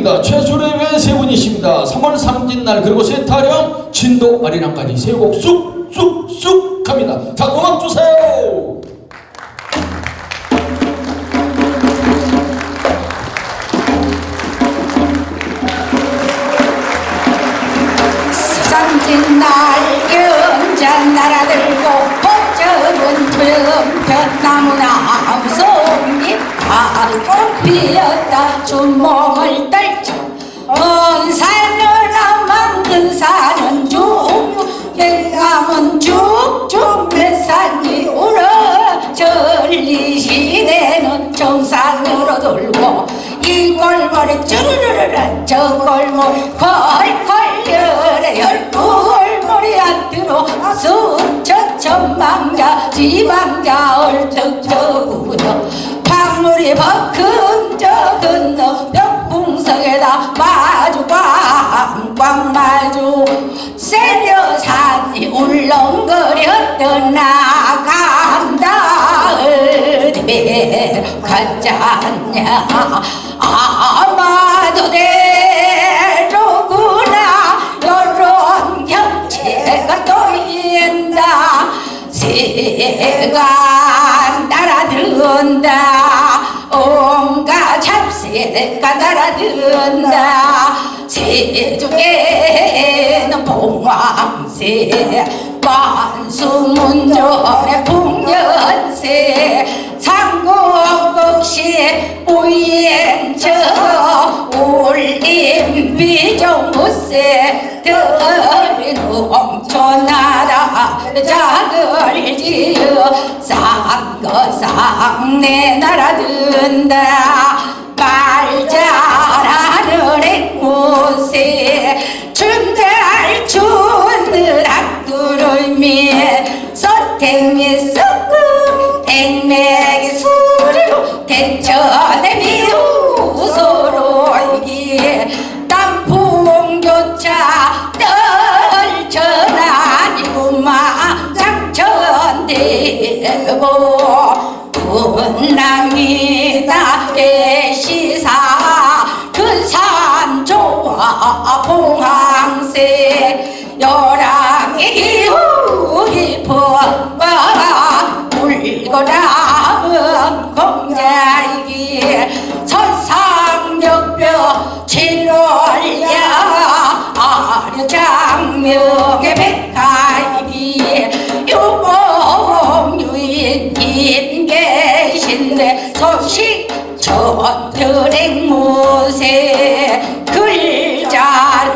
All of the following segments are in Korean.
축하드립니다. 최초레벨 세 분이십니다. 3월 삼진날 그리고 세타령 진도 아리랑까지 세곡 쑥쑥쑥 갑니다. 자 음악 주세요. 투영편나무나 무송잎 가을꽃 피었다. 주먹을 떨쳐. 온 산을 만든 산은 쭉 백감은 쭉쭉 뱃산이 울어 전리시내는 정상으로 돌고 이 골머리 쭈르르르 저 골머리 콜콜 지방자 얼떡저구여. 박물이 버큰 저 건너 벽풍석에다 마주 꽝꽝 마주. 세려산이 울렁거려 떠나간다 어디 가자냐. 아마도 온갖 잡새가 날아든다. 새중에는 봉황새 만수문절의 풍년새 상국국시 우연저 울림 비정무새 들이 넘쳐나라 작을 지어 쌍거쌍내 날아든다 선택미 썩고 앵맥이 소리로 대처내미 우소로 이게 단풍조차 떨쳐나니구만 장천대고 분랑이다 대시사 큰산 좋아 봉황새 열 칠월야 아려 장명의 백하이기 유봉유인님 계신데 소식 전들의 무새 글자리가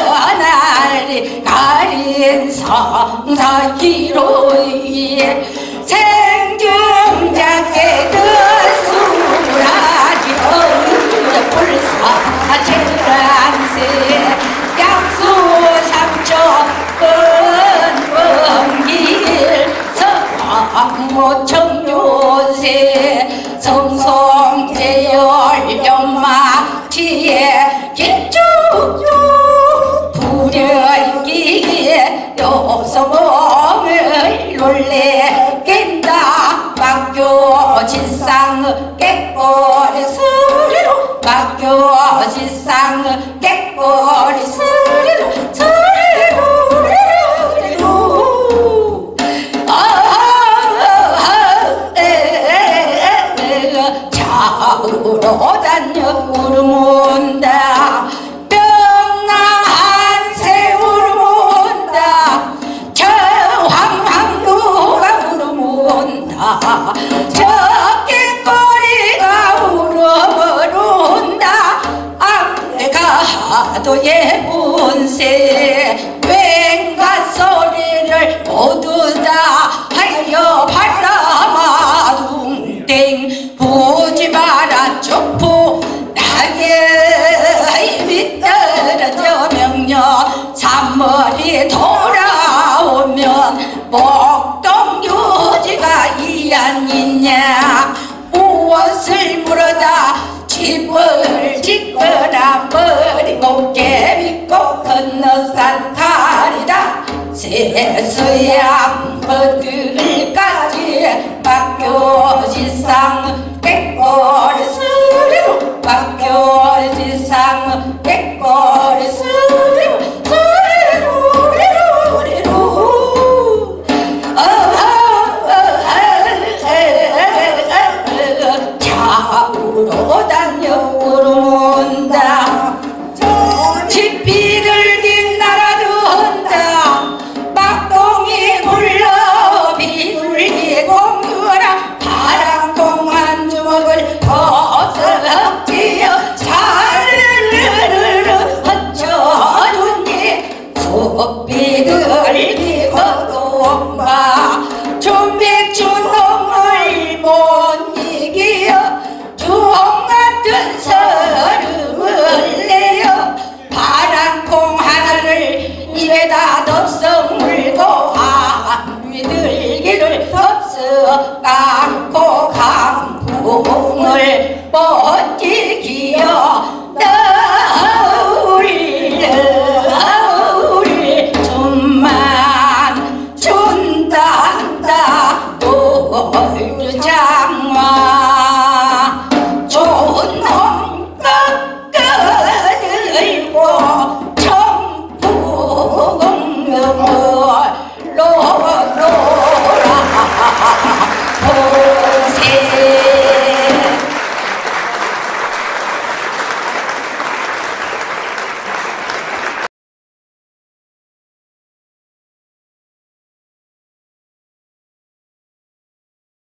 전하리 가린 성사기로이 요소봉을 놀래 낀다 막교지상 깨꼬리 소리로 막교지상 깨꼬리 소리로 소리로 소리로 좌우로 다녀 울음 온다 도 예쁜 새 왠가 소리를 모두 다 하여 바라마 둥땡 보지 마라. 족포 나의 힘이 떨어져 명령 산머리 돌아오면 목동 인간이냐. 무엇을 물어다 집을 짓거나 버리고 깨비고 건너산 다리다. 세수양 버들까지 박교지상 백골 수리로 박교지상 백골 부분 어거 ourselves